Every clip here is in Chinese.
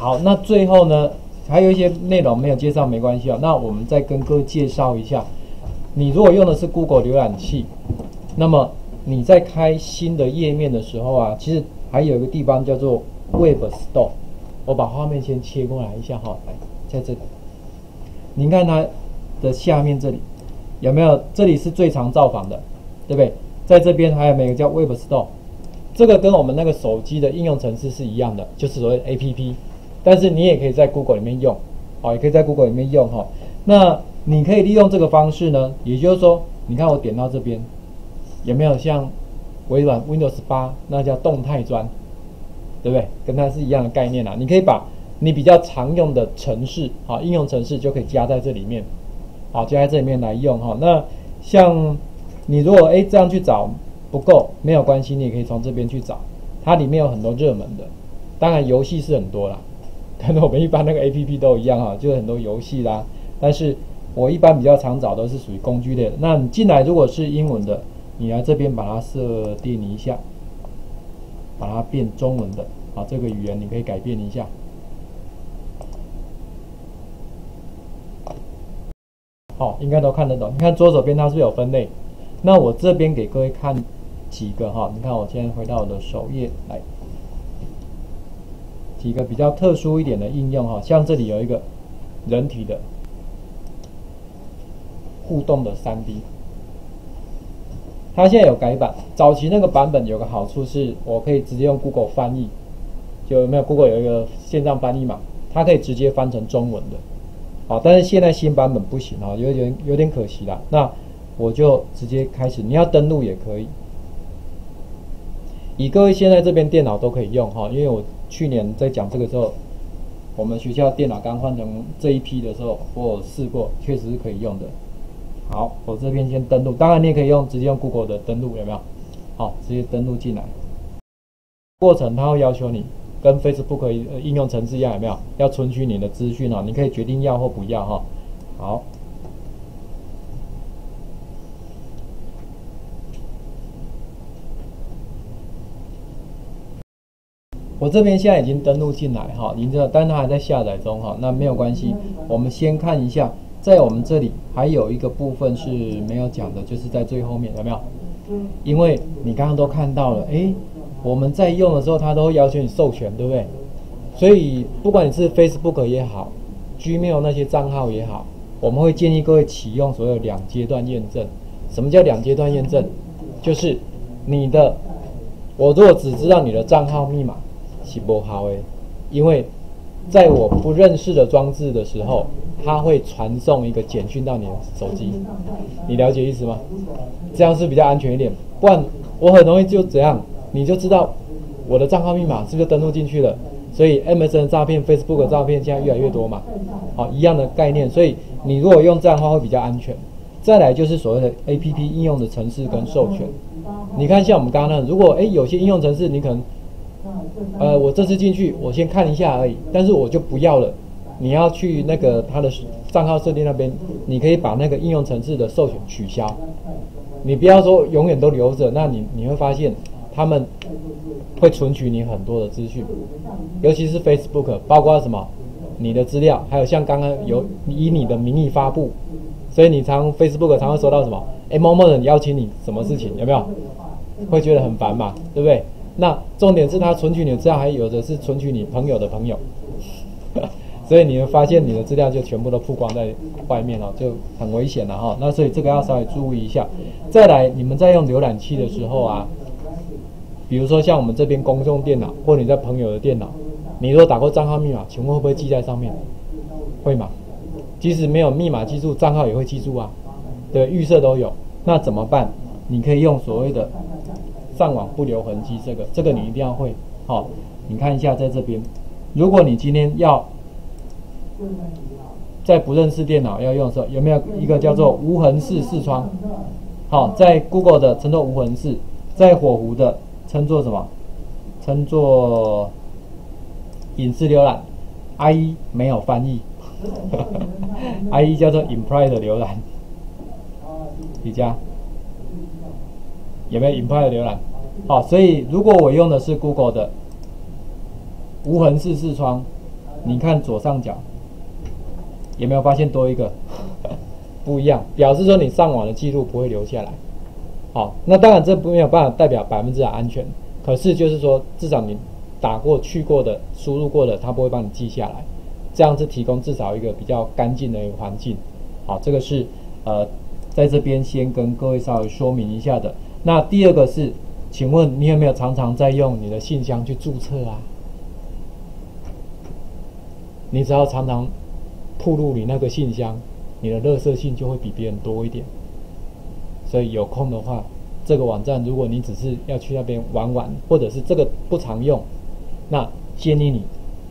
好，那最后呢，还有一些内容没有介绍，没关系啊。那我们再跟各位介绍一下，你如果用的是 Google 浏览器，那么你在开新的页面的时候啊，其实还有一个地方叫做 Web Store。我把画面先切过来一下哈，来，在这里，您看它的下面这里有没有？这里是最常造访的，对不对？在这边还有没有叫 Web Store？这个跟我们那个手机的应用程式是一样的，就是所谓 A P P。但是你也可以在 Google 里面用，哦，也可以在 Google 里面用哈。那你可以利用这个方式呢，也就是说，你看我点到这边，有没有像微软 Windows 八那叫动态砖？对不对？跟它是一样的概念啊。你可以把你比较常用的程式，好，应用程式就可以加在这里面，好，加在这里面来用哈。那像你如果哎这样去找不够，没有关系，你也可以从这边去找，它里面有很多热门的，当然游戏是很多啦，跟我们一般那个 A P P 都一样哈，就是很多游戏啦。但是我一般比较常找都是属于工具类的。那你进来如果是英文的，你来这边把它设定一下。把它变中文的，啊，这个语言你可以改变一下。好，应该都看得懂。你看左手边它是有分类，那我这边给各位看几个哈。你看我先回到我的首页来，几个比较特殊一点的应用哈，像这里有一个人体的互动的三 D。它现在有改版，早期那个版本有个好处是，我可以直接用 Google 翻译，就有没有 Google 有一个线上翻译嘛，它可以直接翻成中文的，好，但是现在新版本不行啊，有点有点可惜啦。那我就直接开始，你要登录也可以，以各位现在这边电脑都可以用哈，因为我去年在讲这个时候，我们学校电脑刚换成这一批的时候，我试过，确实是可以用的。好，我这边先登录，当然你也可以用直接用 Google 的登录，有没有？好，直接登录进来。过程它会要求你跟 Facebook 应用程式一样，有没有？要存取你的资讯哦，你可以决定要或不要哈。好，我这边现在已经登录进来哈，您这但它还在下载中哈，那没有关系，我们先看一下。在我们这里还有一个部分是没有讲的，就是在最后面有没有？因为你刚刚都看到了，诶，我们在用的时候，它都会要求你授权，对不对？所以不管你是 Facebook 也好，Gmail 那些账号也好，我们会建议各位启用所有两阶段验证。什么叫两阶段验证？就是你的，我如果只知道你的账号密码是不好诶，因为在我不认识的装置的时候。它会传送一个简讯到你的手机，你了解意思吗？这样是比较安全一点，不然我很容易就怎样，你就知道我的账号密码是不是登录进去了。所以 MSN 诈骗、Facebook 诈骗现在越来越多嘛，好一样的概念。所以你如果用这样的话会比较安全。再来就是所谓的 APP 应用的程式跟授权。你看像我们刚刚那，如果诶有些应用程式你可能，呃我这次进去我先看一下而已，但是我就不要了。你要去那个他的账号设定那边，你可以把那个应用程式的授权取消。你不要说永远都留着，那你你会发现他们会存取你很多的资讯，尤其是 Facebook，包括什么你的资料，还有像刚刚有以你的名义发布，所以你常 Facebook 常会收到什么？哎，某某人邀请你什么事情？有没有？会觉得很烦嘛，对不对？那重点是他存取你的资料，还有的是存取你朋友的朋友。所以你会发现你的资料就全部都曝光在外面了，就很危险了哈。那所以这个要稍微注意一下。再来，你们在用浏览器的时候啊，比如说像我们这边公众电脑，或你在朋友的电脑，你如果打过账号密码，请问会不会记在上面？会吗？即使没有密码记住，账号也会记住啊。对，预设都有。那怎么办？你可以用所谓的上网不留痕迹，这个这个你一定要会。好，你看一下在这边，如果你今天要在不认识电脑要用的时候，有没有一个叫做无痕式视窗？好，在 Google 的称作无痕式，在火狐的称作什么？称作隐私浏览。IE 没有翻译，IE 叫做 Implied 浏览。李佳有没有 Implied 浏览？好，所以如果我用的是 Google 的无痕式视窗。你看左上角，有没有发现多一个？不一样，表示说你上网的记录不会留下来。好，那当然这不没有办法代表百分之百安全，可是就是说至少你打过去过的、输入过的，它不会帮你记下来，这样子提供至少一个比较干净的一个环境。好，这个是呃在这边先跟各位稍微说明一下的。那第二个是，请问你有没有常常在用你的信箱去注册啊？你只要常常铺入你那个信箱，你的垃圾信就会比别人多一点。所以有空的话，这个网站如果你只是要去那边玩玩，或者是这个不常用，那建议你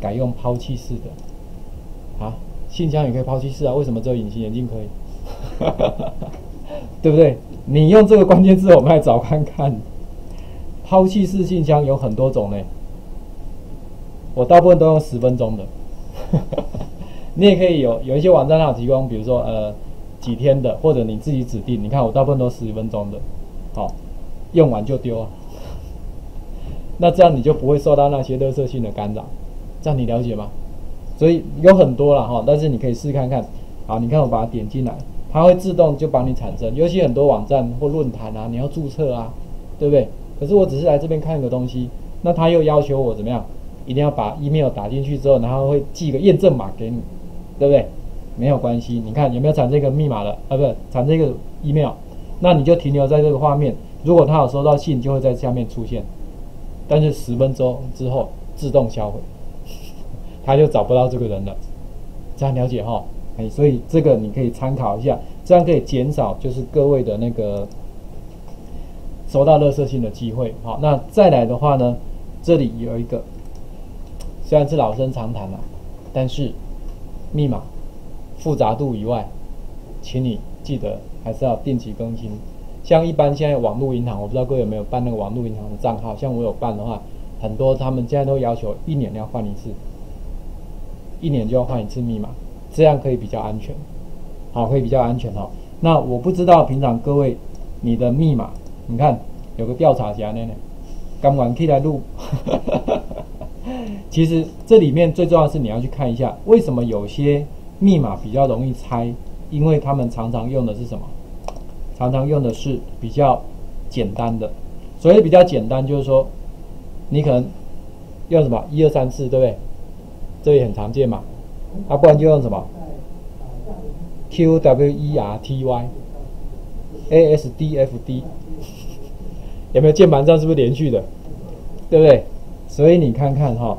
改用抛弃式的。啊，信箱也可以抛弃式啊？为什么只有隐形眼镜可以？对不对？你用这个关键字，我们来找看看。抛弃式信箱有很多种呢，我大部分都用十分钟的。你也可以有有一些网站上提供，比如说呃几天的，或者你自己指定。你看我大部分都十分钟的，好，用完就丢。那这样你就不会受到那些热色性的干扰，这样你了解吗？所以有很多了哈，但是你可以试看看。好，你看我把它点进来，它会自动就帮你产生。尤其很多网站或论坛啊，你要注册啊，对不对？可是我只是来这边看一个东西，那他又要求我怎么样？一定要把 email 打进去之后，然后会寄个验证码给你，对不对？没有关系，你看有没有产这个密码了？啊，不是产这个 email，那你就停留在这个画面。如果他有收到信，就会在下面出现，但是十分钟之后自动销毁，他就找不到这个人了。这样了解哈？哎，所以这个你可以参考一下，这样可以减少就是各位的那个收到垃圾信的机会。好，那再来的话呢，这里有一个。虽然是老生常谈了，但是密码复杂度以外，请你记得还是要定期更新。像一般现在网络银行，我不知道各位有没有办那个网络银行的账号，像我有办的话，很多他们现在都要求一年要换一次，一年就要换一次密码，这样可以比较安全，好，可以比较安全哈。那我不知道平常各位你的密码，你看有个调查夹呢，刚完可以来录。其实这里面最重要是你要去看一下，为什么有些密码比较容易猜？因为他们常常用的是什么？常常用的是比较简单的。所以比较简单，就是说你可能用什么一二三四，对不对？这也很常见嘛。啊，不然就用什么 Q W E R T Y A S D F D，有没有键盘上是不是连续的？对不对？所以你看看哈，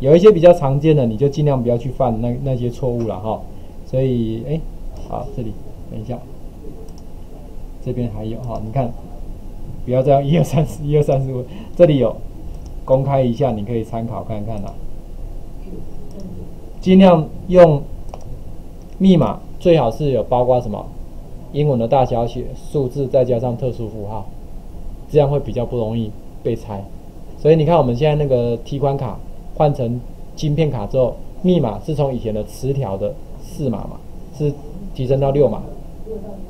有一些比较常见的，你就尽量不要去犯那那些错误了哈。所以哎，好，这里等一下，这边还有哈，你看，不要这样 一二三四一二三四五，这里有公开一下，你可以参考看看啦。尽量用密码，最好是有包括什么英文的大小写、数字，再加上特殊符号，这样会比较不容易被拆。所以你看，我们现在那个提款卡换成晶片卡之后，密码是从以前的磁条的四码嘛，是提升到六码，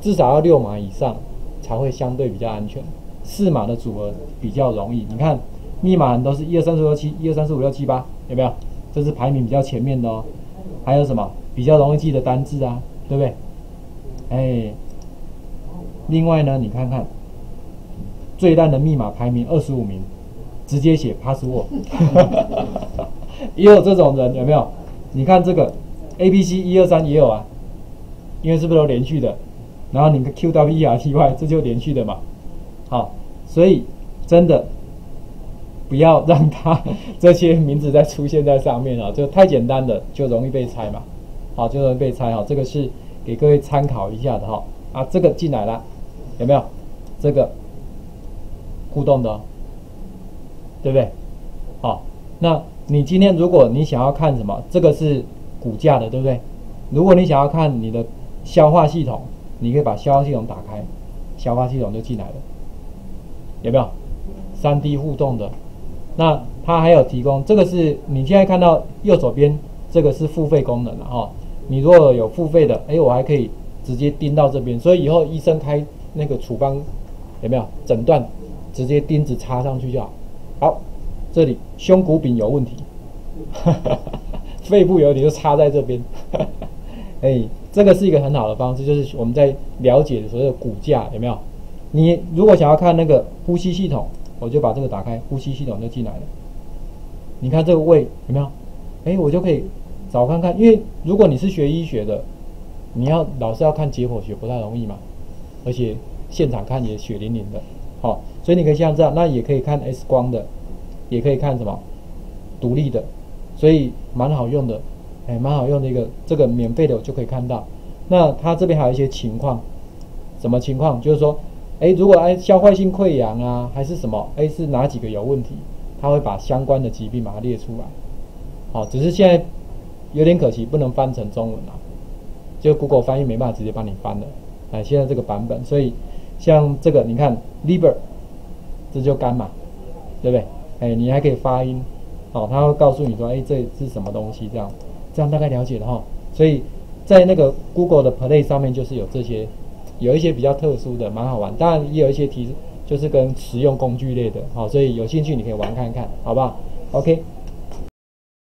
至少要六码以上才会相对比较安全。四码的组合比较容易。你看，密码都是一二三四五六七，一二三四五六七八，有没有？这是排名比较前面的哦。还有什么比较容易记的单字啊？对不对？哎，另外呢，你看看最烂的密码排名二十五名。直接写 password，也有这种人有没有？你看这个 A B C 一二三也有啊，因为是不是都连续的？然后你个 Q W E R T Y 这就连续的嘛。好，所以真的不要让他这些名字再出现在上面啊，就太简单的就容易被猜嘛。好，就容易被猜哈，这个是给各位参考一下的哈。啊，这个进来了，有没有？这个互动的。对不对？好，那你今天如果你想要看什么，这个是骨架的，对不对？如果你想要看你的消化系统，你可以把消化系统打开，消化系统就进来了，有没有？三 D 互动的，那它还有提供，这个是你现在看到右手边这个是付费功能的哈。你如果有付费的，哎，我还可以直接盯到这边，所以以后医生开那个处方有没有诊断，直接钉子插上去就好。好，这里胸骨柄有问题，肺部有你就插在这边，哎，这个是一个很好的方式，就是我们在了解的所谓的骨架有没有？你如果想要看那个呼吸系统，我就把这个打开，呼吸系统就进来了。你看这个胃有没有？哎，我就可以找看看，因为如果你是学医学的，你要老是要看解剖学不太容易嘛，而且现场看也血淋淋的，好，所以你可以像这样，那也可以看 X 光的，也可以看什么独立的，所以蛮好用的，哎，蛮好用的一个这个免费的我就可以看到。那它这边还有一些情况，什么情况？就是说。哎，如果哎消化性溃疡啊，还是什么？哎，是哪几个有问题？它会把相关的疾病把它列出来。好，只是现在有点可惜，不能翻成中文啊。就 Google 翻译没办法直接帮你翻了。哎，现在这个版本，所以像这个，你看 liver，这就干嘛，对不对？哎，你还可以发音。哦，他会告诉你说，哎，这是什么东西？这样，这样大概了解了哈。所以在那个 Google 的 Play 上面，就是有这些。有一些比较特殊的，蛮好玩。当然也有一些题，就是跟实用工具类的，好，所以有兴趣你可以玩看看，好不好？OK。